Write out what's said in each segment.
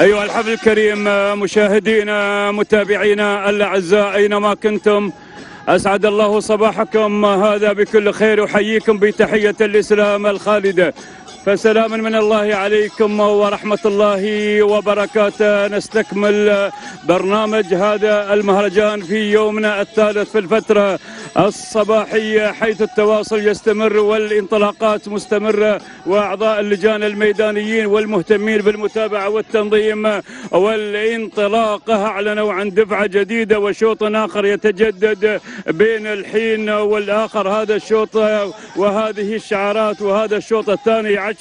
أيها الحفل الكريم مشاهدينا متابعينا الأعزاء أينما كنتم أسعد الله صباحكم. هذا بكل خير أحييكم بتحية الإسلام الخالدة. فسلام من الله عليكم ورحمة الله وبركاته. نستكمل برنامج هذا المهرجان في يومنا الثالث في الفترة الصباحية حيث التواصل يستمر والانطلاقات مستمرة وأعضاء اللجان الميدانيين والمهتمين بالمتابعة والتنظيم والانطلاقة أعلنوا عن دفعة جديدة وشوط آخر يتجدد بين الحين والآخر. هذا الشوط وهذه الشعارات وهذا الشوط الثاني عشر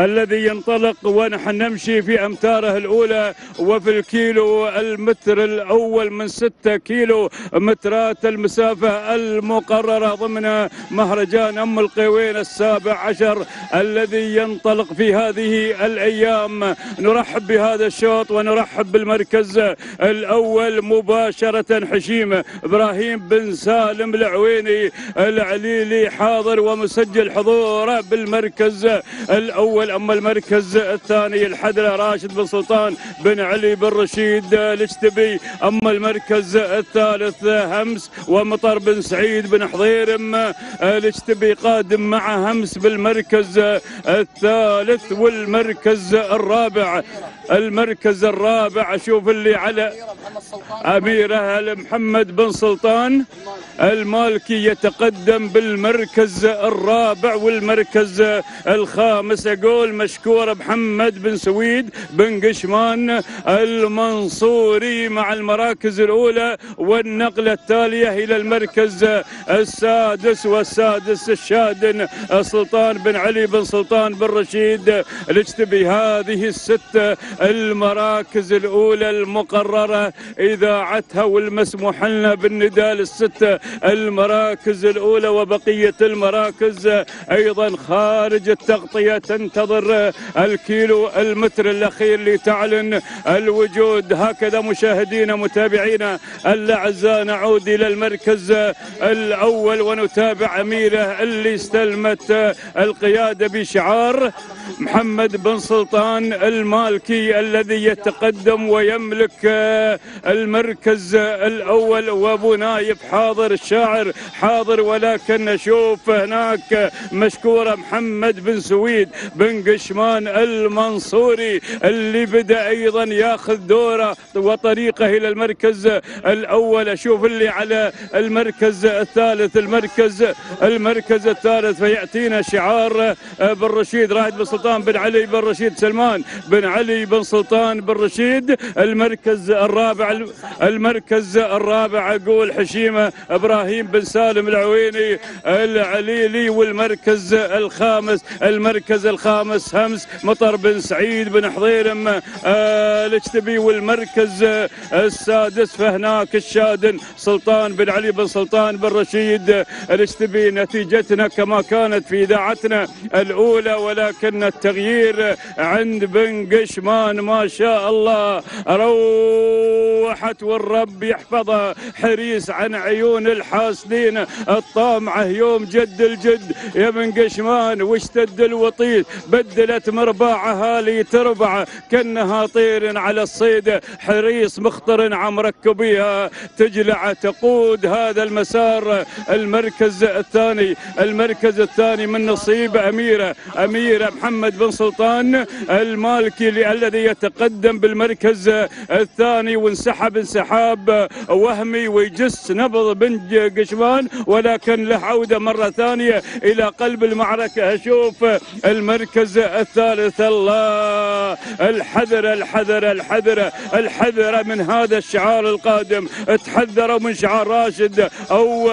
الذي ينطلق ونحن نمشي في أمتاره الأولى وفي الكيلو المتر الأول من ستة كيلو مترات المسافة المقررة ضمن مهرجان أم القوين السابع عشر الذي ينطلق في هذه الأيام. نرحب بهذا الشوط ونرحب بالمركز الأول مباشرة. حشيمة إبراهيم بن سالم العويني العليلي حاضر ومسجل حضوره بالمركز الأول أما المركز الثاني الحدرة راشد بن سلطان بن علي بن رشيد الأجتبي. أما المركز الثالث همس ومطر بن سعيد بن حضيرم الأجتبي قادم مع همس بالمركز الثالث والمركز الرابع. المركز الرابع أشوف اللي على اميره محمد بن سلطان المالكي يتقدم بالمركز الرابع والمركز الخامس. أقول مشكور محمد بن سويد بن قشمان المنصوري مع المراكز الأولى والنقلة التالية إلى المركز السادس والسادس الشادن. سلطان بن علي بن سلطان بن رشيد الاجتبي هذه الست المراكز الأولى المقررة إذاعتها والمسموح لنا بالنداء للسته المراكز الأولى وبقية المراكز أيضا خارج التغطية تنتظر. الكيلو المتر الأخير لتعلن الوجود. هكذا مشاهدينا متابعينا. الأعزاء نعود إلى المركز الأول ونتابع أميرة اللي استلمت القيادة بشعار محمد بن سلطان المالكي. الذي يتقدم ويملك المركز الأول وأبو نايف حاضر الشاعر حاضر ولكن نشوف هناك مشكورة محمد بن سويد بن قشمان المنصوري اللي بدأ أيضا ياخذ دوره وطريقه إلى المركز الأول. أشوف اللي على المركز الثالث المركز المركز الثالث فيأتينا شعار بن رشيد رائد بن سلطان بن علي بن رشيد سلمان بن علي بن سلطان بن رشيد المركز الرابع المركز الرابع أقول حشيمة إبراهيم بن سالم العويني العليلي والمركز الخامس المركز الخامس همس مطر بن سعيد بن حضيرم آه، الأجتبي والمركز السادس فهناك الشادن سلطان بن علي بن سلطان بن رشيد الأجتبي نتيجتنا كما كانت في إذاعتنا الأولى ولكن التغيير عند بن قشمان ما شاء الله. روحت والرب يحفظها حريص عن عيون الحاسدين. الطامعة يوم جد الجد. يا بن قشمان واشتد الوطيد. بدلت مرباعها لي تربع كأنها طير على الصيد. حريص مخطر عمرك بها تجلع تقود هذا المسار. المركز الثاني. المركز الثاني من نصيب أميرة. أميرة محمد بن سلطان المالكي الذي يتقدم بالمركز الثاني وانسحب انسحاب وهمي ويجس نبض بن قشمان ولكن له عودة مرة ثانية إلى قلب المعركة. أشوف المركز الثالث. الله! الحذر الحذر الحذر الحذر من هذا الشعار القادم. تحذروا من شعار راشد أو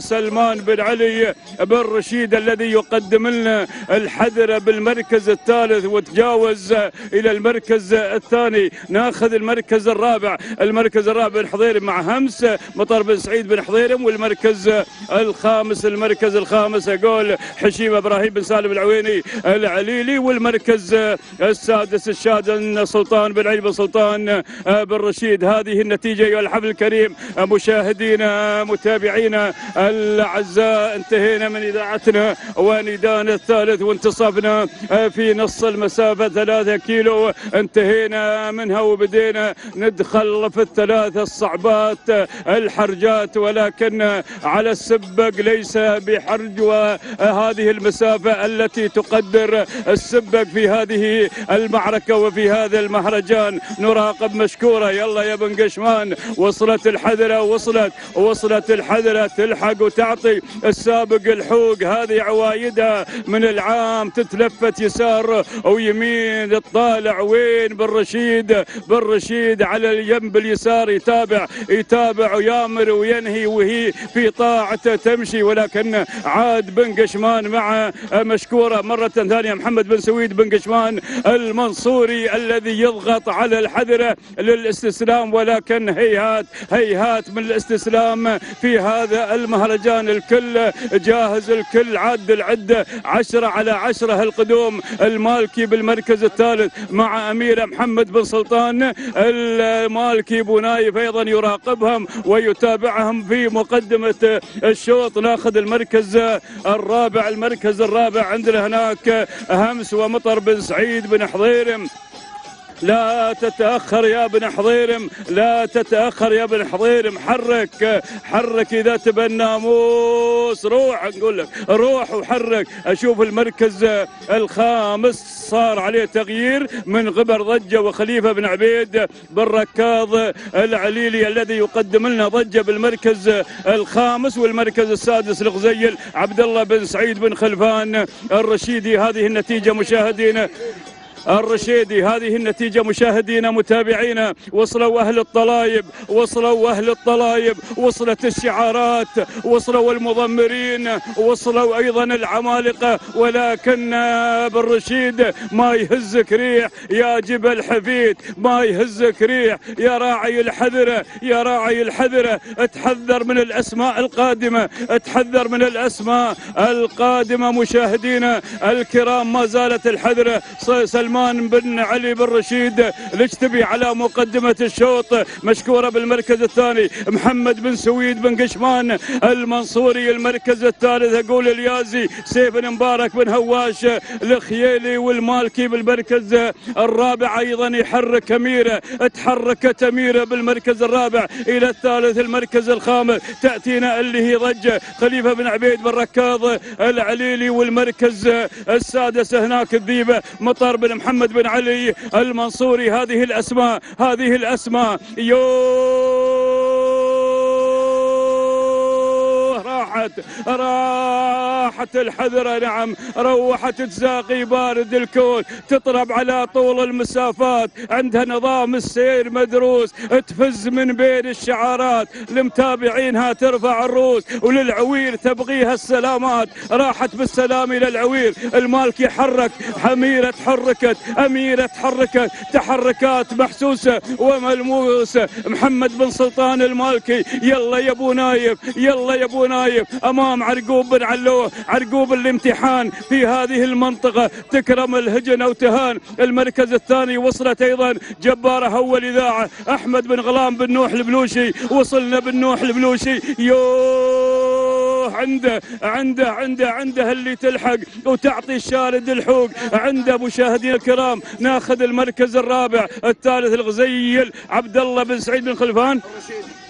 سلمان بن علي بن رشيد الذي يقدم لنا الحذر بالمركز الثالث وتجاوز إلى المركز الثاني. ناخذ المركز الرابع. المركز الرابع الحضيري مع همس مطر بن سعيد بن حضيرم والمركز الخامس المركز الخامس أقول حشيم إبراهيم بن سالم العويني العليلي والمركز السادس الشادن سلطان بن علي بن سلطان بن رشيد. هذه النتيجة أيها الحفل الكريم. مشاهدينا متابعينا الأعزاء انتهينا من إذاعتنا وندانا الثالث وانتصفنا في نص المسافة ثلاثة كيلو انتهينا منها وبدينا ندخل في الثلاث الصعبات الحرجات ولكن على السبق ليس بحرج وهذه المسافة التي تقدر السبق في هذه المعركة وفي هذا المهرجان. نراقب مشكورة. يلا يا بن قشمان وصلت الحذرة وصلت وصلت الحذرة. تلحق وتعطي السابق الحوق. هذه عوايدها من العام تتلفت يسار ويمين تطالع وين بالرشيد؟ بالرشيد على الجنب اليسار يتابع يتابع ويامر وينهي وهي في طاعته تمشي. ولكن عاد بن قشمان مع مشكورة مرة ثانية محمد بن سويد بن قشمان المنصوري الذي يضغط على الحذرة للاستسلام. ولكن هيهات هيهات من الاستسلام في هذا المهرجان الكل. جاهز الكل عاد العدة عشرة على عشرة القدوم المالكي بالمركز الثالث مع أمير محمد بن سلطان المالكي بو نايف أيضا يراقبهم ويتابعهم في مقدمة الشوط. ناخذ المركز الرابع المركز الرابع عندنا هناك همس ومطر بن سعيد بن حضيرم لا تتأخر يا ابن حضيرم لا تتأخر يا ابن حضيرم. حرك حرك إذا تبى الناموس. روح نقول لك روح وحرك. أشوف المركز الخامس. صار عليه تغيير من غبر ضجة وخليفة بن عبيد بن ركاض العليلي الذي يقدم لنا ضجة بالمركز الخامس والمركز السادس الغزيل عبد الله بن سعيد بن خلفان الرشيدي. هذه النتيجة مشاهدينا. الرشيدي هذه النتيجة مشاهدينا متابعينا. وصلوا أهل الطلايب وصلوا أهل الطلايب وصلت الشعارات وصلوا المضمرين وصلوا أيضا العمالقة. ولكن بالرشيد ما يهزك ريح يا جبل حفيد ما يهزك ريح يا راعي الحذرة يا راعي الحذرة. اتحذر من الأسماء القادمة اتحذر من الأسماء القادمة مشاهدينا. الكرام ما زالت الحذرة سلمان سلمان بن علي بن رشيد الاجتبي على مقدمة الشوط؟ مشكورة بالمركز الثاني. محمد بن سويد بن قشمان المنصوري المركز الثالث. أقول اليازي سيف بن مبارك بن هواش الخيالي والمالكي بالمركز الرابع. أيضا يحرك أميرة تحركت أميرة بالمركز الرابع إلى الثالث المركز الخامس. تأتينا اللي هي ضجة. خليفة بن عبيد بن ركاض العليلي والمركز السادس. هناك الذيبة مطر بن محمد بن علي المنصوري هذه الأسماء هذه الأسماء. يوه راحت راحت الحذرة نعم روحت تزاقي بارد الكون تطرب على طول المسافات عندها نظام السير مدروس تفز من بين الشعارات لمتابعينها ترفع الروس وللعوير تبغيها السلامات راحت بالسلام إلى العوير المالكي حرك حميرة تحركت أميرة تحركت تحركات محسوسة وملموسة محمد بن سلطان المالكي يلا يا أبو نايف يلا يا أبو نايف أمام عرقوب بن علوه عرقوب الامتحان في هذه المنطقة. تكرم الهجن أو تهان المركز الثاني وصلت أيضا. جبارة هو الاذاعة أحمد بن غلام بن نوح البلوشي. وصلنا بن نوح البلوشي. يوه عنده عنده عنده عنده اللي تلحق. وتعطي الشارد الحوق. عنده مشاهدينا الكرام. ناخذ المركز الرابع. الثالث الغزيل. عبد الله بن سعيد بن خلفان.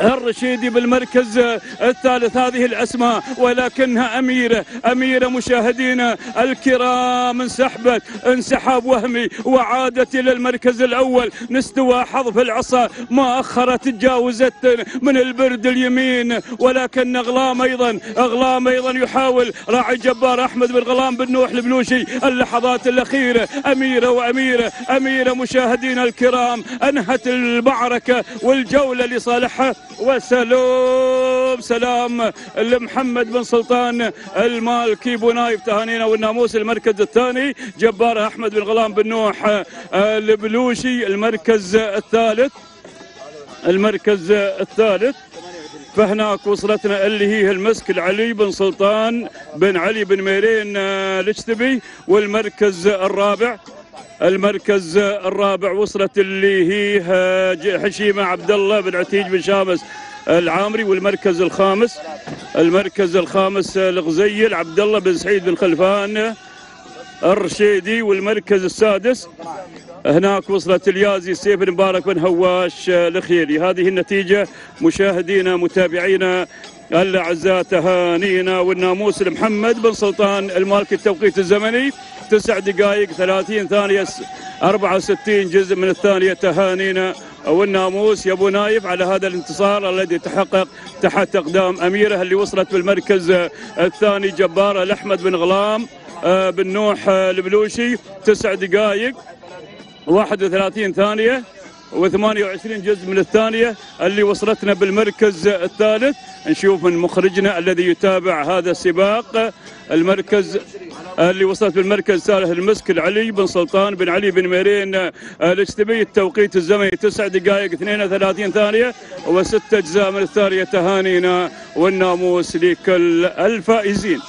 الرشيدي بالمركز الثالث هذه الأسماء ولكنها أميرة أميرة مشاهدينا الكرام انسحبت انسحاب وهمي وعادت إلى المركز الأول. نستوى حظف العصا ما أخرت تجاوزت من البرد اليمين ولكن أغلام أيضا أغلام أيضا يحاول. راعي جبار أحمد بن غلام بن نوح البلوشي اللحظات الأخيرة. أميرة وأميرة أميرة مشاهدينا الكرام أنهت المعركة والجولة لصالحها. وسلام سلام لمحمد بن سلطان المالكي بنايف تهانينا والناموس المركز الثاني جبار أحمد بن غلام بن نوح البلوشي المركز الثالث المركز الثالث. فهناك وصلتنا اللي هي المسك العلي بن سلطان بن علي بن ميرين الاجتبي والمركز الرابع. المركز الرابع وصلت اللي هي حشيمة عبد الله بن عتيج بن شامس العامري والمركز الخامس. المركز الخامس الغزيل عبد الله بن سعيد بن خلفان الرشيدي والمركز السادس هناك وصلت اليازي سيف بن مبارك بن هواش الخيلي هذه النتيجة مشاهدينا متابعينا الأعزاء تهانينا والناموس لمحمد بن سلطان المالكي التوقيت الزمني. تسع دقائق 30 ثانية س- 64 جزء من الثانية. تهانينا والناموس يا أبو نايف على هذا الانتصار الذي تحقق تحت أقدام أميره اللي وصلت بالمركز الثاني جباره لاحمد بن غلام آه، بن نوح آه، البلوشي. تسع دقائق 31 ثانية. و28 جزء من الثانية اللي وصلتنا بالمركز الثالث. نشوف من مخرجنا الذي يتابع هذا السباق المركز اللي وصلت بالمركز الثالث المسك العلي بن سلطان بن علي بن ميرين الاجتبي التوقيت الزمني 9 دقائق 32 ثانية وست أجزاء من الثانية تهانينا والناموس لكل الفائزين.